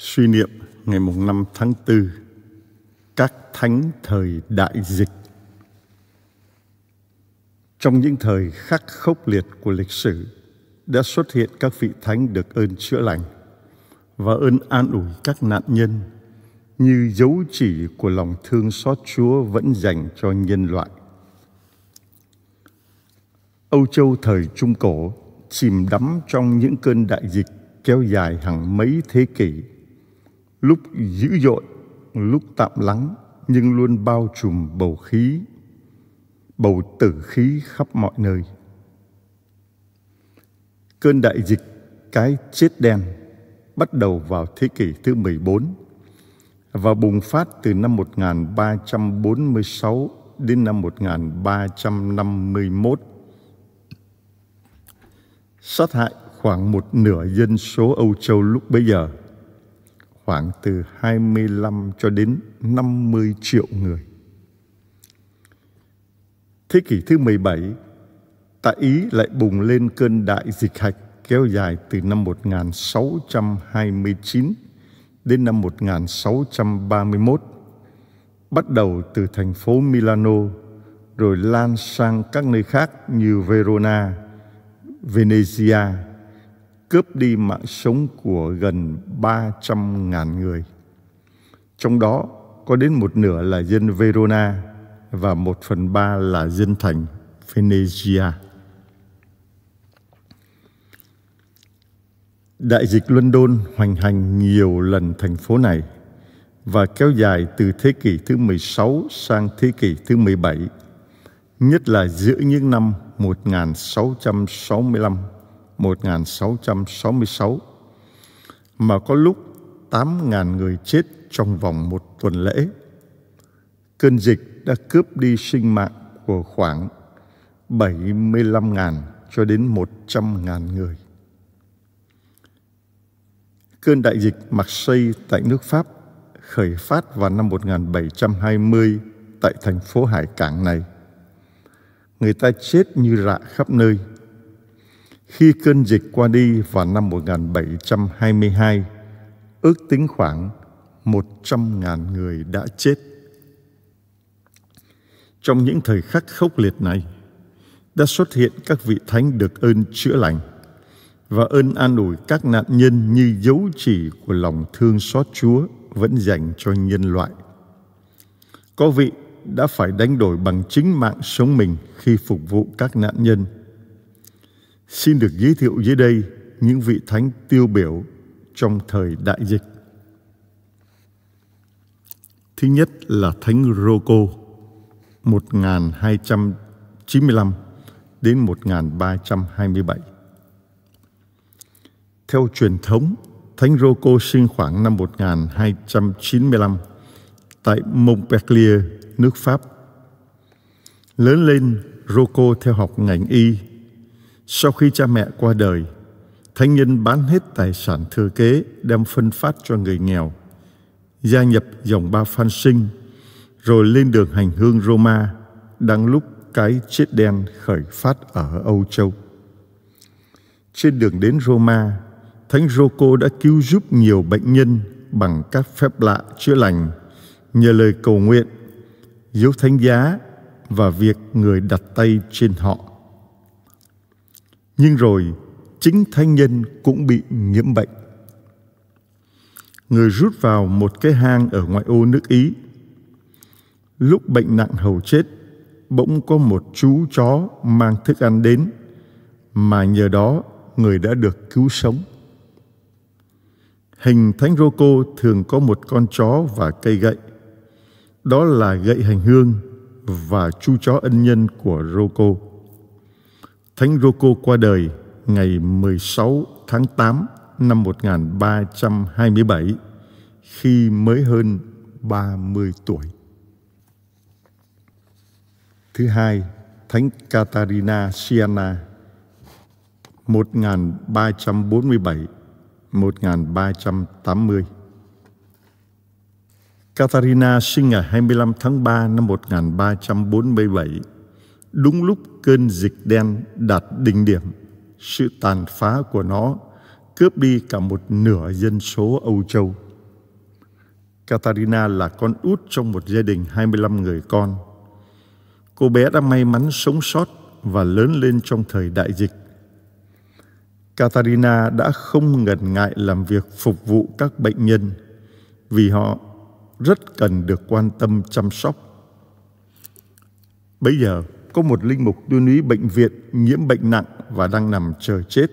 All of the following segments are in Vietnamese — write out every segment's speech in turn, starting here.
Suy niệm ngày mùng 5 tháng 4 Các thánh thời đại dịch Trong những thời khắc khốc liệt của lịch sử, đã xuất hiện các vị thánh được ơn chữa lành và ơn an ủi các nạn nhân, như dấu chỉ của lòng thương xót Chúa vẫn dành cho nhân loại. Âu Châu thời Trung Cổ chìm đắm trong những cơn đại dịch kéo dài hàng mấy thế kỷ lúc dữ dội, lúc tạm lắng, nhưng luôn bao trùm bầu khí, bầu tử khí khắp mọi nơi. Cơn đại dịch, cái chết đen, bắt đầu vào thế kỷ thứ 14 và bùng phát từ năm 1346 đến năm 1351 sát hại khoảng một nửa dân số Âu Châu lúc bấy giờ khoảng từ 25 cho đến 50 triệu người. Thế kỷ thứ 17, tại Ý lại bùng lên cơn đại dịch hạch kéo dài từ năm 1629 đến năm 1631, bắt đầu từ thành phố Milano rồi lan sang các nơi khác như Verona, Venezia, cướp đi mạng sống của gần 300.000 người. Trong đó có đến một nửa là dân Verona và một phần ba là dân thành Venezia. Đại dịch London hoành hành nhiều lần thành phố này và kéo dài từ thế kỷ thứ 16 sang thế kỷ thứ 17, nhất là giữa những năm 1665 1666 mà có lúc 8.000 người chết trong vòng một tuần lễ. Cơn dịch đã cướp đi sinh mạng của khoảng 75.000 cho đến 100.000 người. Cơn đại dịch Marseille tại nước Pháp khởi phát vào năm 1720 tại thành phố hải cảng này. Người ta chết như rạ khắp nơi – khi cơn dịch qua đi vào năm 1722, ước tính khoảng 100.000 người đã chết. Trong những thời khắc khốc liệt này, đã xuất hiện các vị thánh được ơn chữa lành và ơn an ủi các nạn nhân như dấu chỉ của lòng thương xót Chúa vẫn dành cho nhân loại. Có vị đã phải đánh đổi bằng chính mạng sống mình khi phục vụ các nạn nhân – Xin được giới thiệu dưới đây những vị thánh tiêu biểu trong thời đại dịch. Thứ nhất là Thánh Rocco 1295 đến 1327. Theo truyền thống, Thánh Rocco sinh khoảng năm 1295 tại Montpellier, nước Pháp. Lớn lên, Rocco theo học ngành y sau khi cha mẹ qua đời, thánh nhân bán hết tài sản thừa kế đem phân phát cho người nghèo, gia nhập dòng ba phan sinh, rồi lên đường hành hương Roma, đang lúc cái chết đen khởi phát ở Âu Châu. Trên đường đến Roma, Thánh Rocco đã cứu giúp nhiều bệnh nhân bằng các phép lạ chữa lành nhờ lời cầu nguyện, dấu thánh giá và việc người đặt tay trên họ. Nhưng rồi chính thanh nhân cũng bị nhiễm bệnh. Người rút vào một cái hang ở ngoại ô nước Ý. Lúc bệnh nặng hầu chết, bỗng có một chú chó mang thức ăn đến, mà nhờ đó người đã được cứu sống. Hình thánh Rocco thường có một con chó và cây gậy. Đó là gậy hành hương và chú chó ân nhân của Rocco. Thánh Rocco qua đời ngày 16 tháng 8 năm 1327 khi mới hơn 30 tuổi. Thứ hai, Thánh Catarina Siena 1347 1380 Catarina sinh ngày 25 tháng 3 năm 1347 đúng lúc cơn dịch đen đạt đỉnh điểm, sự tàn phá của nó cướp đi cả một nửa dân số âu châu Katarina là con út trong một gia đình 25 người con. Cô bé đã may mắn sống sót và lớn lên trong thời đại dịch. Katarina đã không ngần ngại làm việc phục vụ các bệnh nhân vì họ rất cần được quan tâm chăm sóc. Bây giờ có một linh mục đưa núi bệnh viện nhiễm bệnh nặng và đang nằm chờ chết.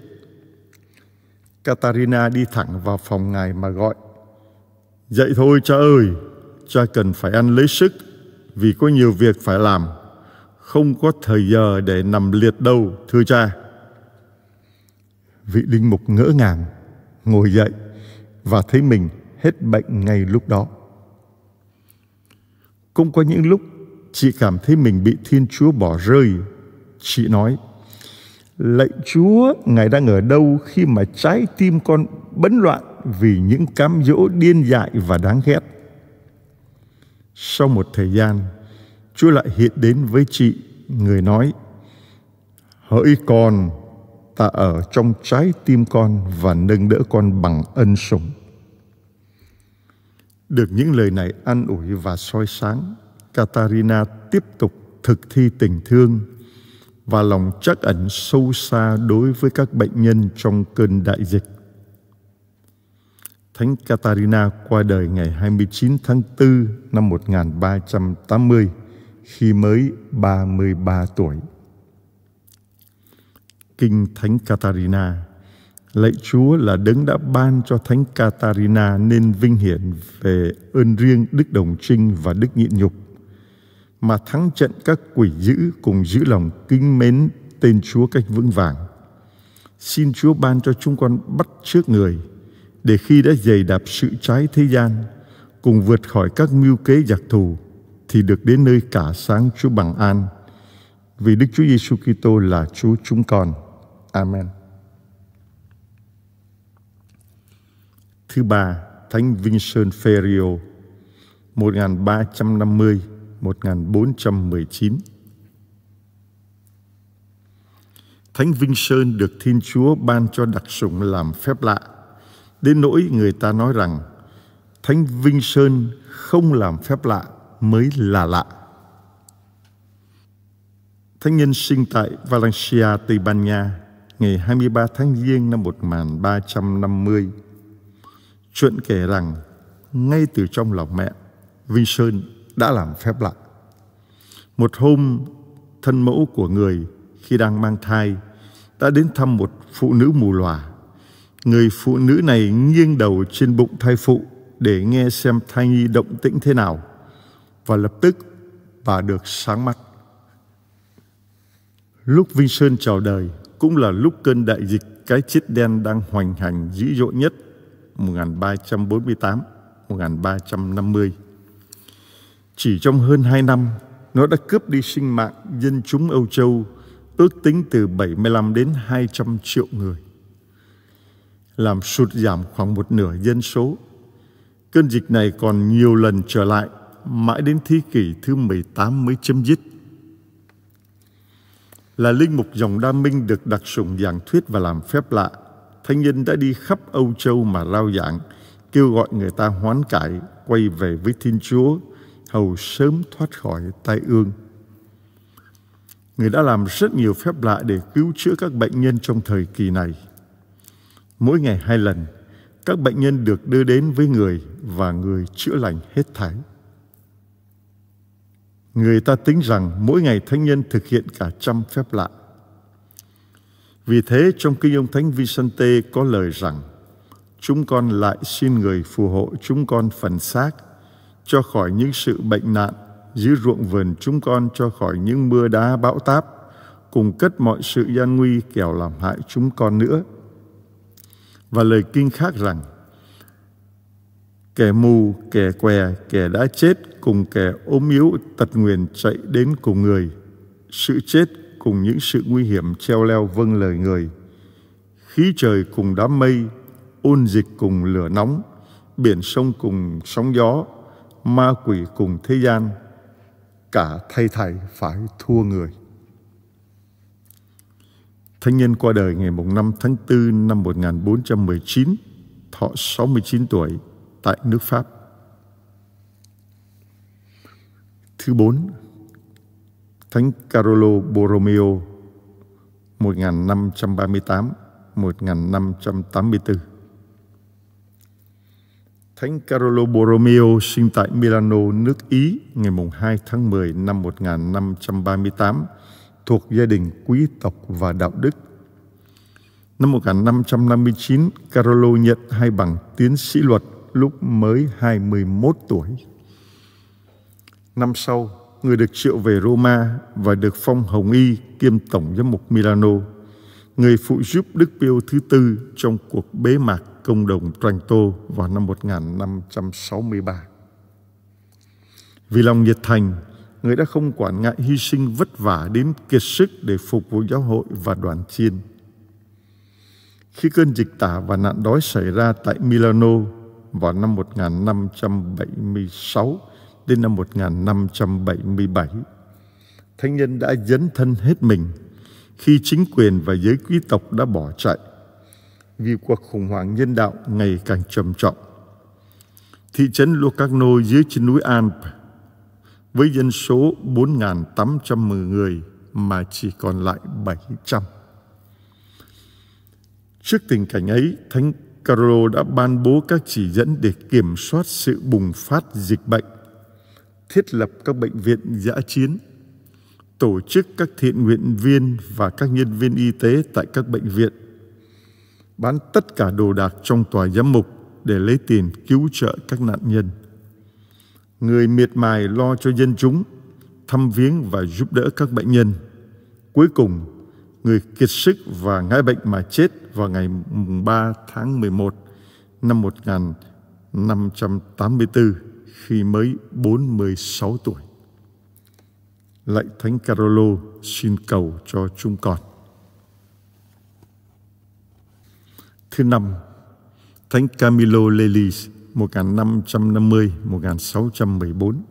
Katarina đi thẳng vào phòng ngài mà gọi. Dậy thôi cha ơi, cha cần phải ăn lấy sức vì có nhiều việc phải làm. Không có thời giờ để nằm liệt đâu, thưa cha. Vị linh mục ngỡ ngàng, ngồi dậy và thấy mình hết bệnh ngay lúc đó. Cũng có những lúc chị cảm thấy mình bị Thiên Chúa bỏ rơi. Chị nói, Lạy Chúa, Ngài đang ở đâu khi mà trái tim con bấn loạn vì những cám dỗ điên dại và đáng ghét? Sau một thời gian, Chúa lại hiện đến với chị, người nói, Hỡi con, ta ở trong trái tim con và nâng đỡ con bằng ân sủng. Được những lời này an ủi và soi sáng, Katarina tiếp tục thực thi tình thương và lòng trắc ẩn sâu xa đối với các bệnh nhân trong cơn đại dịch. Thánh Katarina qua đời ngày 29 tháng 4 năm 1380 khi mới 33 tuổi. Kinh Thánh Katarina Lạy Chúa là đấng đã ban cho Thánh Katarina nên vinh hiển về ơn riêng Đức Đồng Trinh và Đức Nhịn Nhục mà thắng trận các quỷ dữ cùng giữ lòng kính mến tên Chúa cách vững vàng. Xin Chúa ban cho chúng con bắt trước người, để khi đã dày đạp sự trái thế gian, cùng vượt khỏi các mưu kế giặc thù, thì được đến nơi cả sáng Chúa bằng an. Vì Đức Chúa Giêsu Kitô là Chúa chúng con. Amen. Thứ ba, Thánh Vincent Ferrio, 1350 1419 Thánh Vinh Sơn được Thiên Chúa ban cho đặc sủng làm phép lạ Đến nỗi người ta nói rằng Thánh Vinh Sơn không làm phép lạ mới là lạ Thánh nhân sinh tại Valencia, Tây Ban Nha ngày 23 tháng Giêng năm 1350. Chuyện kể rằng ngay từ trong lòng mẹ, Vinh Sơn đã làm phép lạ. Một hôm, thân mẫu của người khi đang mang thai đã đến thăm một phụ nữ mù lòa. Người phụ nữ này nghiêng đầu trên bụng thai phụ để nghe xem thai nhi động tĩnh thế nào và lập tức bà được sáng mắt. Lúc Vinh Sơn chào đời cũng là lúc cơn đại dịch cái chết đen đang hoành hành dữ dội nhất 1348-1350. Chỉ trong hơn hai năm, nó đã cướp đi sinh mạng dân chúng Âu Châu ước tính từ 75 đến 200 triệu người, làm sụt giảm khoảng một nửa dân số. Cơn dịch này còn nhiều lần trở lại mãi đến thế kỷ thứ 18 mới chấm dứt. Là linh mục dòng Đa Minh được đặc sủng giảng thuyết và làm phép lạ, thanh nhân đã đi khắp Âu Châu mà rao giảng, kêu gọi người ta hoán cải, quay về với Thiên Chúa, hầu sớm thoát khỏi tai ương. Người đã làm rất nhiều phép lạ để cứu chữa các bệnh nhân trong thời kỳ này. Mỗi ngày hai lần, các bệnh nhân được đưa đến với người và người chữa lành hết thảy. Người ta tính rằng mỗi ngày thánh nhân thực hiện cả trăm phép lạ. Vì thế trong kinh ông Thánh Vicente có lời rằng Chúng con lại xin người phù hộ chúng con phần xác cho khỏi những sự bệnh nạn, giữ ruộng vườn chúng con cho khỏi những mưa đá bão táp, cùng cất mọi sự gian nguy kẻo làm hại chúng con nữa. Và lời kinh khác rằng, kẻ mù, kẻ què, kẻ đã chết cùng kẻ ốm yếu tật nguyền chạy đến cùng người. Sự chết cùng những sự nguy hiểm treo leo vâng lời người. Khí trời cùng đám mây, ôn dịch cùng lửa nóng, biển sông cùng sóng gió, ma quỷ cùng thế gian, cả thay thầy phải thua người. Thánh nhân qua đời ngày 5 tháng 4 năm 1419, thọ 69 tuổi tại nước Pháp. Thứ bốn, Thánh Carolo Borromeo 1538-1584 Thánh Carolo Borromeo sinh tại Milano, nước Ý ngày 2 tháng 10 năm 1538 thuộc gia đình quý tộc và đạo đức. Năm 1559, Carolo nhận hai bằng tiến sĩ luật lúc mới 21 tuổi. Năm sau, người được triệu về Roma và được phong hồng y kiêm tổng giám mục Milano, người phụ giúp Đức Pio thứ tư trong cuộc bế mạc công đồng Trento vào năm 1563. Vì lòng nhiệt thành, người đã không quản ngại hy sinh vất vả đến kiệt sức để phục vụ giáo hội và đoàn chiên. Khi cơn dịch tả và nạn đói xảy ra tại Milano vào năm 1576 đến năm 1577, Thánh nhân đã dấn thân hết mình khi chính quyền và giới quý tộc đã bỏ chạy vì cuộc khủng hoảng nhân đạo ngày càng trầm trọng. Thị trấn Locarno dưới chân núi Alp với dân số 4.810 người mà chỉ còn lại 700. Trước tình cảnh ấy, Thánh Carlo đã ban bố các chỉ dẫn để kiểm soát sự bùng phát dịch bệnh, thiết lập các bệnh viện giã chiến, tổ chức các thiện nguyện viên và các nhân viên y tế tại các bệnh viện, bán tất cả đồ đạc trong tòa giám mục để lấy tiền cứu trợ các nạn nhân. Người miệt mài lo cho dân chúng, thăm viếng và giúp đỡ các bệnh nhân. Cuối cùng, người kiệt sức và ngã bệnh mà chết vào ngày 3 tháng 11 năm 1584 khi mới 46 tuổi. Lạy Thánh Carolo xin cầu cho chúng con. Thứ năm, Thánh Camilo Lelis 1550-1614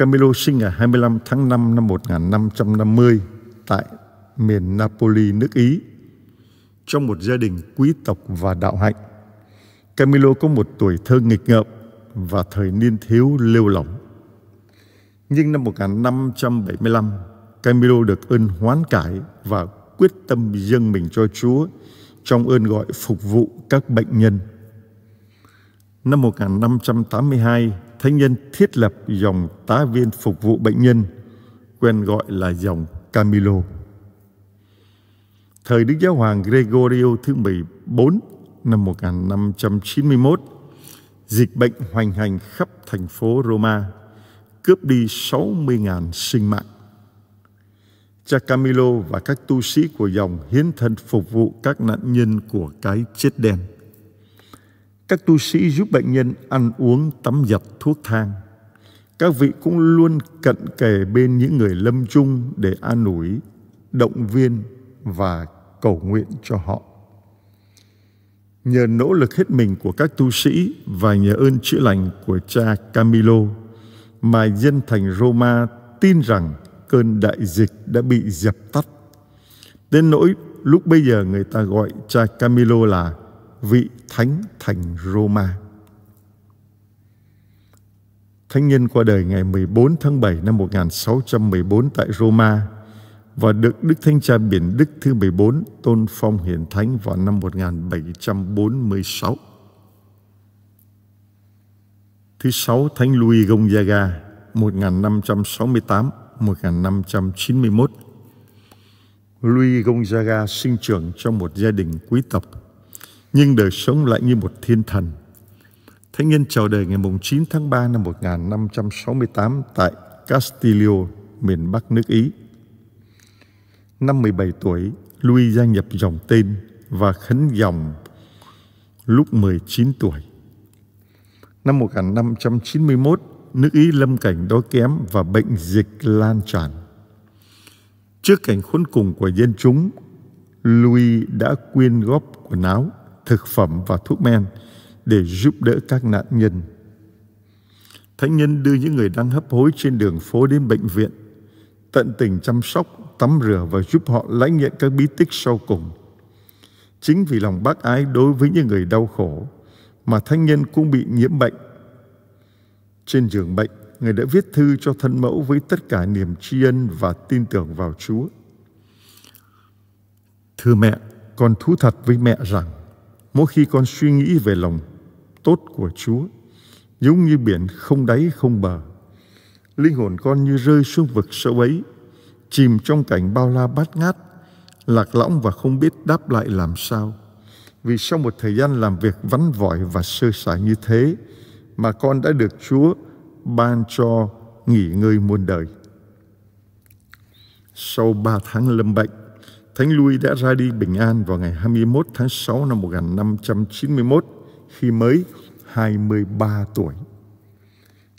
Camilo sinh ngày 25 tháng 5 năm 1550 tại miền Napoli, nước Ý, trong một gia đình quý tộc và đạo hạnh. Camilo có một tuổi thơ nghịch ngợm và thời niên thiếu lêu lỏng. Nhưng năm 1575, Camilo được ơn hoán cải và quyết tâm dâng mình cho Chúa trong ơn gọi phục vụ các bệnh nhân. Năm 1582, Thánh nhân thiết lập dòng tá viên phục vụ bệnh nhân, quen gọi là dòng Camilo. Thời Đức Giáo Hoàng Gregorio thứ 14 năm 1591, dịch bệnh hoành hành khắp thành phố Roma, cướp đi 60.000 sinh mạng. Cha Camilo và các tu sĩ của dòng hiến thân phục vụ các nạn nhân của cái chết đen. Các tu sĩ giúp bệnh nhân ăn uống tắm giặt thuốc thang. Các vị cũng luôn cận kề bên những người lâm chung để an ủi, động viên và cầu nguyện cho họ. Nhờ nỗ lực hết mình của các tu sĩ và nhờ ơn chữa lành của cha Camilo mà dân thành Roma tin rằng cơn đại dịch đã bị dập tắt. Đến nỗi lúc bây giờ người ta gọi cha Camilo là vị thánh thành Roma. Thánh nhân qua đời ngày 14 tháng 7 năm 1614 tại Roma và được Đức Thánh Cha Biển Đức thứ 14 tôn phong hiển thánh vào năm 1746. Thứ sáu, Thánh Louis Gonzaga 1568-1591. Louis Gonzaga sinh trưởng trong một gia đình quý tộc, nhưng đời sống lại như một thiên thần. Thánh nhân chào đời ngày 9 tháng 3 năm 1568 tại Castillo, miền Bắc nước Ý. Năm 17 tuổi, Louis gia nhập dòng tên và khấn dòng lúc 19 tuổi. Năm 1591, nước Ý lâm cảnh đói kém và bệnh dịch lan tràn. Trước cảnh khốn cùng của dân chúng, Louis đã quyên góp quần áo, thực phẩm và thuốc men để giúp đỡ các nạn nhân. Thánh nhân đưa những người đang hấp hối trên đường phố đến bệnh viện, tận tình chăm sóc, tắm rửa và giúp họ lãnh nhận các bí tích sau cùng. Chính vì lòng bác ái đối với những người đau khổ mà thanh nhân cũng bị nhiễm bệnh trên giường bệnh, Người đã viết thư cho thân mẫu với tất cả niềm tri ân và tin tưởng vào Chúa. Thưa mẹ, con thú thật với mẹ rằng mỗi khi con suy nghĩ về lòng tốt của Chúa, giống như biển không đáy không bờ, linh hồn con như rơi xuống vực sâu ấy, chìm trong cảnh bao la bát ngát, lạc lõng và không biết đáp lại làm sao. Vì sau một thời gian làm việc vắn vỏi và sơ sài như thế, mà con đã được Chúa ban cho nghỉ ngơi muôn đời. Sau ba tháng lâm bệnh, Thánh Lui đã ra đi bình an vào ngày 21 tháng 6 năm 1591 khi mới 23 tuổi.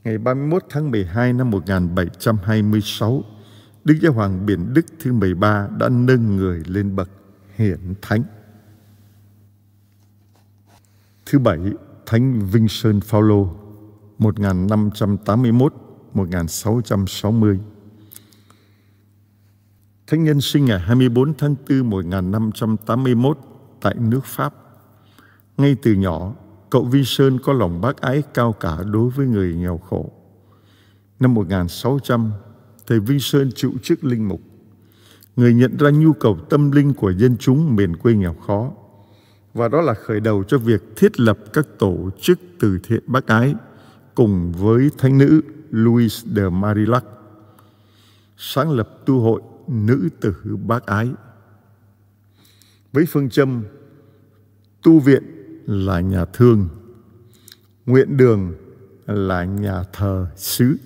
Ngày 31 tháng 12 năm 1726, Đức Giáo Hoàng Biển Đức thứ 13 đã nâng người lên bậc hiển thánh. Thứ bảy, Thánh Vinh Sơn Phaolô 1581-1660 Thánh nhân sinh ngày 24 tháng 4 1581 tại nước Pháp. Ngay từ nhỏ, cậu Vi Sơn có lòng bác ái cao cả đối với người nghèo khổ. Năm 1600, thầy Vi Sơn chịu chức linh mục. Người nhận ra nhu cầu tâm linh của dân chúng miền quê nghèo khó. Và đó là khởi đầu cho việc thiết lập các tổ chức từ thiện bác ái cùng với thánh nữ Louis de Marillac, sáng lập tu hội nữ tử bác ái. Với phương châm tu viện là nhà thương, nguyện đường là nhà thờ xứ,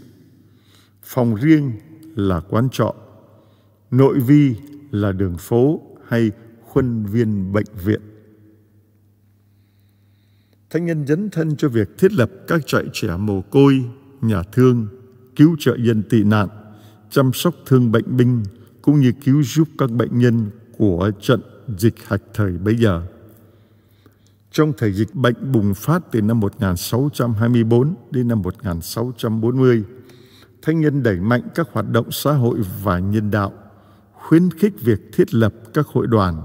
phòng riêng là quán trọ, nội vi là đường phố hay khuôn viên bệnh viện thánh nhân dấn thân cho việc thiết lập các trại trẻ mồ côi nhà thương cứu trợ dân tị nạn chăm sóc thương bệnh binh cũng như cứu giúp các bệnh nhân của trận dịch hạch thời bấy giờ. Trong thời dịch bệnh bùng phát từ năm 1624 đến năm 1640, thanh nhân đẩy mạnh các hoạt động xã hội và nhân đạo, khuyến khích việc thiết lập các hội đoàn,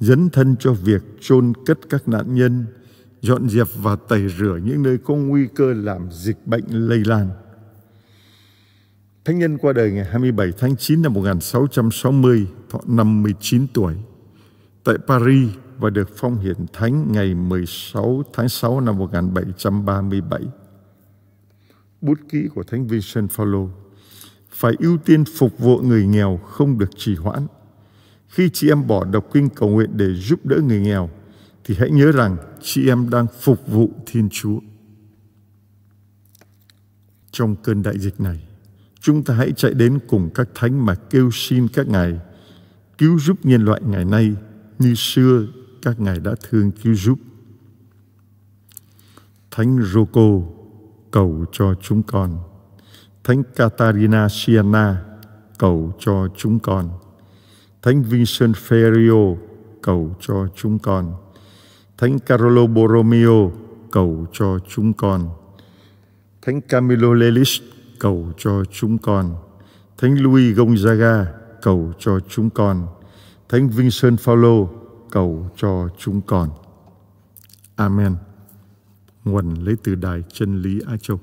dấn thân cho việc chôn cất các nạn nhân, dọn dẹp và tẩy rửa những nơi có nguy cơ làm dịch bệnh lây lan. Thánh nhân qua đời ngày 27 tháng 9 năm 1660, thọ 59 tuổi, tại Paris và được phong hiển thánh ngày 16 tháng 6 năm 1737. Bút ký của Thánh Vincent Paulo phải ưu tiên phục vụ người nghèo không được trì hoãn. Khi chị em bỏ đọc kinh cầu nguyện để giúp đỡ người nghèo, thì hãy nhớ rằng chị em đang phục vụ Thiên Chúa. Trong cơn đại dịch này, chúng ta hãy chạy đến cùng các thánh mà kêu xin các ngài cứu giúp nhân loại ngày nay như xưa các ngài đã thương cứu giúp. Thánh Rocco cầu cho chúng con. Thánh Catarina Siena cầu cho chúng con. Thánh Vincent Ferrio cầu cho chúng con. Thánh Carolo Borromeo, cầu cho chúng con. Thánh Camilo Lelis, cầu cho chúng con. Thánh Louis Gonzaga, cầu cho chúng con. Thánh Vincent Paulo, cầu cho chúng con. Amen. Nguồn lấy từ Đài Chân Lý Á Châu.